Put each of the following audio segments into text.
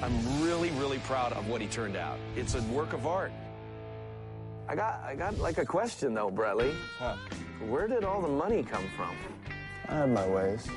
I'm really, really proud of what he turned out. It's a work of art. I got, I got like a question though, Bradley. Huh. Where did all the money come from? I have my ways.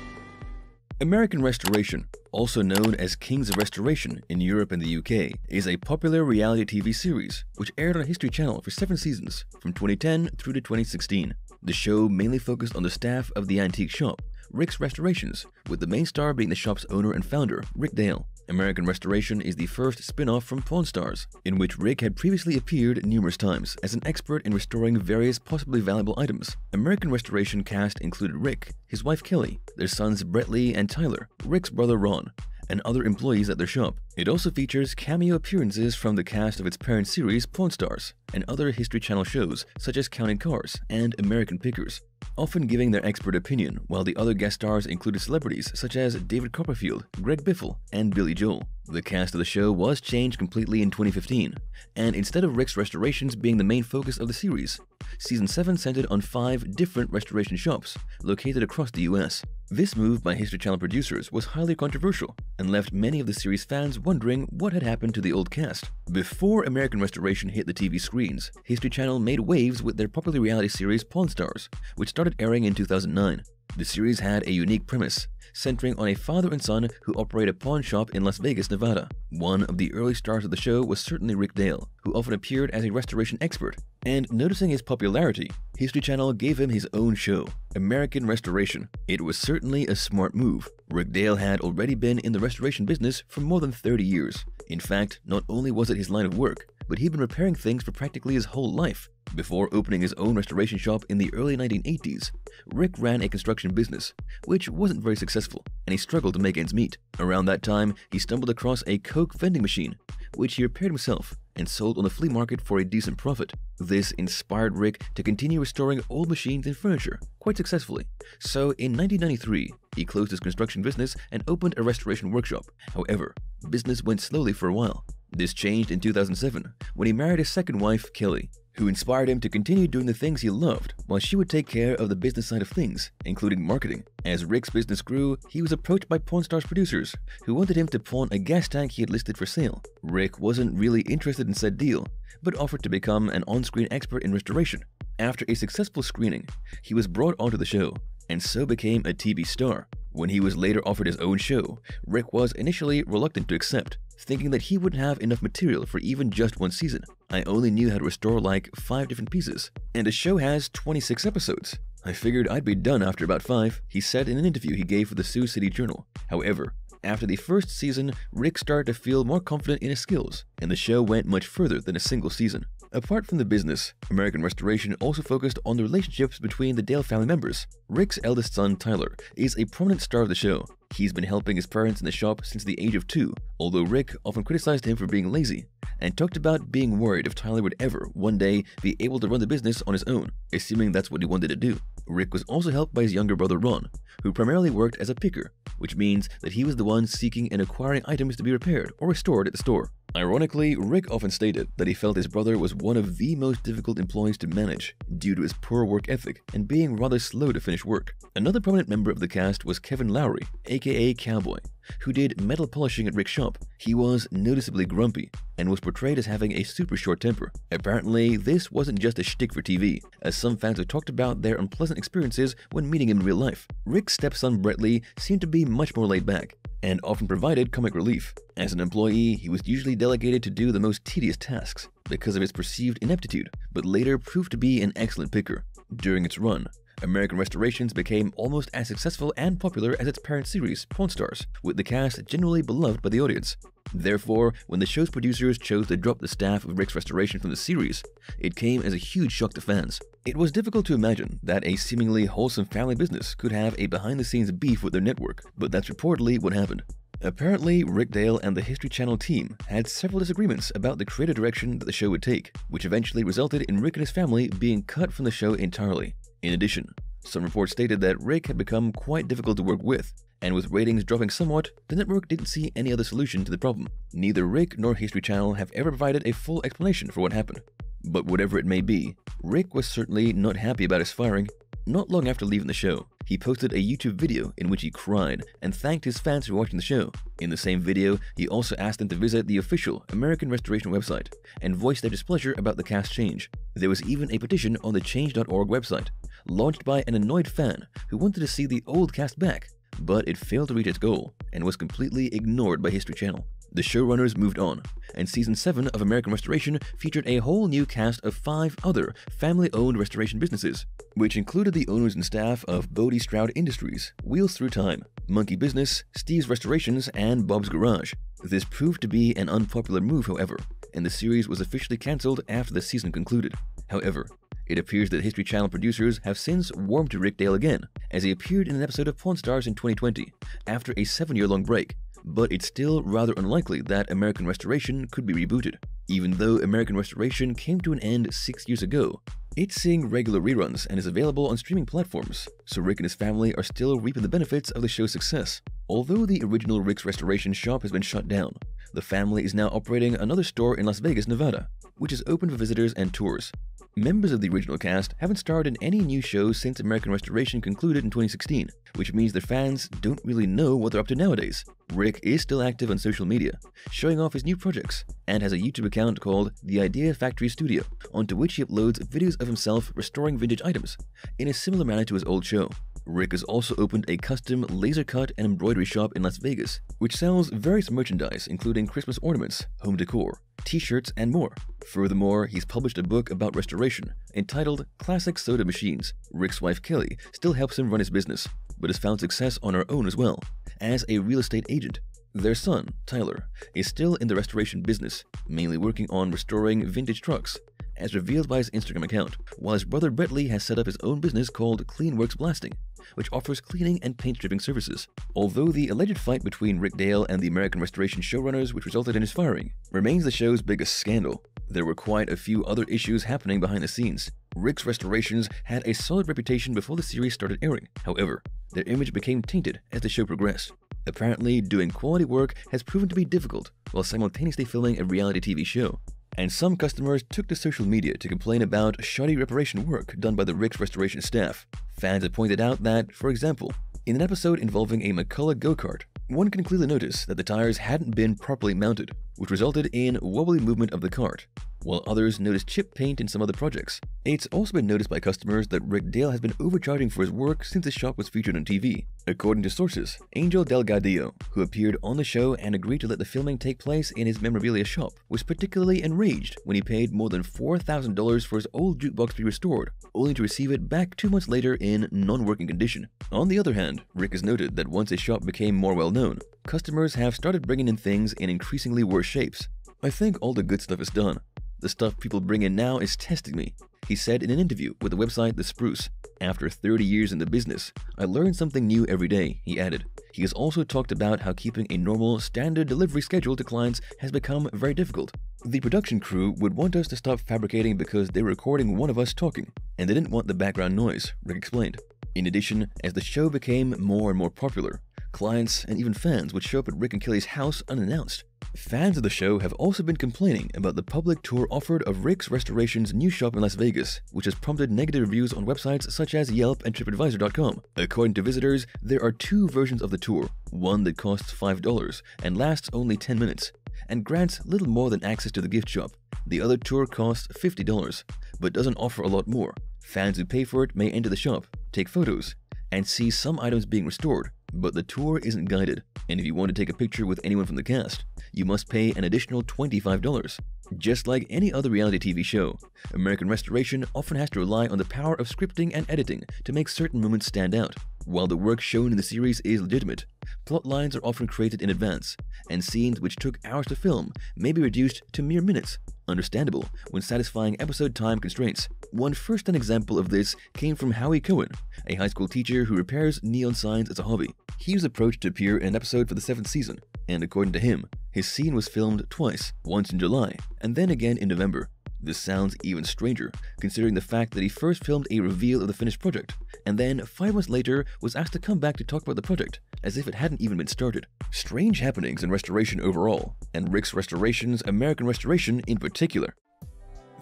American Restoration, also known as Kings of Restoration in Europe and the UK, is a popular reality TV series which aired on History Channel for seven seasons from 2010 through to 2016. The show mainly focused on the staff of the antique shop, Rick's Restorations, with the main star being the shop's owner and founder, Rick Dale. American Restoration is the first spin-off from Pawn Stars, in which Rick had previously appeared numerous times as an expert in restoring various possibly valuable items. American Restoration cast included Rick, his wife Kelly, their sons Brettly and Tyler, Rick's brother Ron, and other employees at their shop. It also features cameo appearances from the cast of its parent series Pawn Stars and other History Channel shows such as Counting Cars and American Pickers, often giving their expert opinion, while the other guest stars included celebrities such as David Copperfield, Greg Biffle, and Billy Joel. The cast of the show was changed completely in 2015, and instead of Rick's restorations being the main focus of the series, Season 7 centered on five different restoration shops located across the US. This move by History Channel producers was highly controversial and left many of the series fans wondering what had happened to the old cast. Before American Restoration hit the TV screens, History Channel made waves with their popular reality series Pawn Stars, which started airing in 2009. The series had a unique premise, centering on a father and son who operate a pawn shop in Las Vegas, Nevada. One of the early stars of the show was certainly Rick Dale, who often appeared as a restoration expert. And noticing his popularity, History Channel gave him his own show, American Restoration. It was certainly a smart move. Rick Dale had already been in the restoration business for more than 30 years. In fact, not only was it his line of work, but he'd been repairing things for practically his whole life. Before opening his own restoration shop in the early 1980s, Rick ran a construction business, which wasn't very successful, and he struggled to make ends meet. Around that time, he stumbled across a Coke vending machine, which he repaired himself and sold on the flea market for a decent profit. This inspired Rick to continue restoring old machines and furniture quite successfully. So in 1993, he closed his construction business and opened a restoration workshop. However, business went slowly for a while. This changed in 2007 when he married his second wife, Kelly, who inspired him to continue doing the things he loved while she would take care of the business side of things, including marketing. As Rick's business grew, he was approached by Pawn Stars producers who wanted him to pawn a gas tank he had listed for sale. Rick wasn't really interested in said deal, but offered to become an on-screen expert in restoration. After a successful screening, he was brought onto the show and so became a TV star. When he was later offered his own show, Rick was initially reluctant to accept, thinking that he wouldn't have enough material for even just one season. I only knew how to restore like 5 different pieces, and the show has 26 episodes. I figured I'd be done after about 5, he said in an interview he gave for the Sioux City Journal. However, after the first season, Rick started to feel more confident in his skills, and the show went much further than a single season. Apart from the business, American Restoration also focused on the relationships between the Dale family members. Rick's eldest son, Tyler, is a prominent star of the show. He's been helping his parents in the shop since the age of two, although Rick often criticized him for being lazy and talked about being worried if Tyler would ever, one day, be able to run the business on his own, assuming that's what he wanted to do. Rick was also helped by his younger brother Ron, who primarily worked as a picker, which means that he was the one seeking and acquiring items to be repaired or restored at the store. Ironically, Rick often stated that he felt his brother was one of the most difficult employees to manage due to his poor work ethic and being rather slow to finish work. Another prominent member of the cast was Kevin Lowry, aka Cowboy, who did metal polishing at Rick's shop. He was noticeably grumpy and was portrayed as having a super short temper. Apparently, this wasn't just a shtick for TV, as some fans have talked about their unpleasant experiences when meeting him in real life. Rick's stepson Brettly seemed to be much more laid back, and often provided comic relief. As an employee, he was usually delegated to do the most tedious tasks because of his perceived ineptitude, but later proved to be an excellent picker. During its run, American Restorations became almost as successful and popular as its parent series, Pawn Stars, with the cast generally beloved by the audience. Therefore, when the show's producers chose to drop the staff of Rick's Restoration from the series, it came as a huge shock to fans. It was difficult to imagine that a seemingly wholesome family business could have a behind-the-scenes beef with their network, but that's reportedly what happened. Apparently, Rick Dale and the History Channel team had several disagreements about the creative direction that the show would take, which eventually resulted in Rick and his family being cut from the show entirely. In addition, some reports stated that Rick had become quite difficult to work with, and with ratings dropping somewhat, the network didn't see any other solution to the problem. Neither Rick nor History Channel have ever provided a full explanation for what happened. But whatever it may be, Rick was certainly not happy about his firing. Not long after leaving the show, he posted a YouTube video in which he cried and thanked his fans for watching the show. In the same video, he also asked them to visit the official American Restoration website and voice their displeasure about the cast change. There was even a petition on the Change.org website, launched by an annoyed fan who wanted to see the old cast back, but it failed to reach its goal and was completely ignored by History Channel. The showrunners moved on, and season 7 of American Restoration featured a whole new cast of five other family owned restoration businesses, which included the owners and staff of Bodie Stroud Industries, Wheels Through Time, Monkey Business, Steve's Restorations, and Bob's Garage. This proved to be an unpopular move, however, and the series was officially cancelled after the season concluded. However, it appears that History Channel producers have since warmed to Rick Dale again, as he appeared in an episode of Pawn Stars in 2020, after a seven year long break, but it's still rather unlikely that American Restoration could be rebooted. Even though American Restoration came to an end six years ago, it's seeing regular reruns and is available on streaming platforms, so Rick and his family are still reaping the benefits of the show's success. Although the original Rick's Restoration shop has been shut down, the family is now operating another store in Las Vegas, Nevada, which is open for visitors and tours. Members of the original cast haven't starred in any new shows since American Restoration concluded in 2016, which means their fans don't really know what they're up to nowadays. Rick is still active on social media, showing off his new projects, and has a YouTube account called The Idea Factory Studio, onto which he uploads videos of himself restoring vintage items, in a similar manner to his old show. Rick has also opened a custom laser cut and embroidery shop in Las Vegas, which sells various merchandise including Christmas ornaments, home decor, t-shirts, and more. Furthermore, he's published a book about restoration entitled Classic Soda Machines. Rick's wife Kelly still helps him run his business, but has found success on her own as well, as a real estate agent. Their son, Tyler, is still in the restoration business, mainly working on restoring vintage trucks, as revealed by his Instagram account, while his brother Brettly has set up his own business called Cleanworks Blasting, which offers cleaning and paint stripping services. Although the alleged fight between Rick Dale and the American Restoration showrunners, which resulted in his firing, remains the show's biggest scandal, there were quite a few other issues happening behind the scenes. Rick's Restorations had a solid reputation before the series started airing. However, their image became tainted as the show progressed. Apparently, doing quality work has proven to be difficult while simultaneously filming a reality TV show and some customers took to social media to complain about shoddy reparation work done by the Rick's restoration staff. Fans have pointed out that, for example, in an episode involving a McCulloch go-kart, one can clearly notice that the tires hadn't been properly mounted, which resulted in wobbly movement of the cart, while others noticed chip paint in some other projects. It's also been noticed by customers that Rick Dale has been overcharging for his work since his shop was featured on TV. According to sources, Angel Delgadillo, who appeared on the show and agreed to let the filming take place in his memorabilia shop, was particularly enraged when he paid more than $4,000 for his old jukebox to be restored, only to receive it back two months later in non-working condition. On the other hand, Rick has noted that once his shop became more well-known, customers have started bringing in things in increasingly worse shapes. I think all the good stuff is done. The stuff people bring in now is testing me, he said in an interview with the website The Spruce. After 30 years in the business, I learn something new every day, he added. He has also talked about how keeping a normal, standard delivery schedule to clients has become very difficult. The production crew would want us to stop fabricating because they're recording one of us talking, and they didn't want the background noise, Rick explained. In addition, as the show became more and more popular, clients and even fans would show up at Rick and Kelly's house unannounced. Fans of the show have also been complaining about the public tour offered of Rick's Restoration's new shop in Las Vegas, which has prompted negative reviews on websites such as Yelp and TripAdvisor.com. According to visitors, there are two versions of the tour, one that costs $5 and lasts only 10 minutes, and grants little more than access to the gift shop. The other tour costs $50, but doesn't offer a lot more. Fans who pay for it may enter the shop, take photos, and see some items being restored, but the tour isn't guided, and if you want to take a picture with anyone from the cast, you must pay an additional $25. Just like any other reality TV show, American Restoration often has to rely on the power of scripting and editing to make certain moments stand out. While the work shown in the series is legitimate, plot lines are often created in advance, and scenes which took hours to film may be reduced to mere minutes, understandable when satisfying episode time constraints. One first-hand example of this came from Howie Cohen, a high school teacher who repairs neon signs as a hobby. He was approached to appear in an episode for the seventh season, and according to him, his scene was filmed twice, once in July, and then again in November. This sounds even stranger, considering the fact that he first filmed a reveal of the finished project, and then, five months later, was asked to come back to talk about the project, as if it hadn't even been started. Strange happenings in restoration overall, and Rick's Restoration's American Restoration in particular.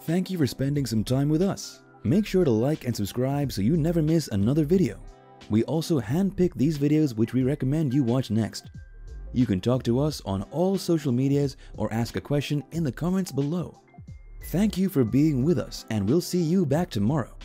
Thank you for spending some time with us. Make sure to like and subscribe so you never miss another video. We also handpick these videos which we recommend you watch next. You can talk to us on all social medias or ask a question in the comments below. Thank you for being with us, and we'll see you back tomorrow.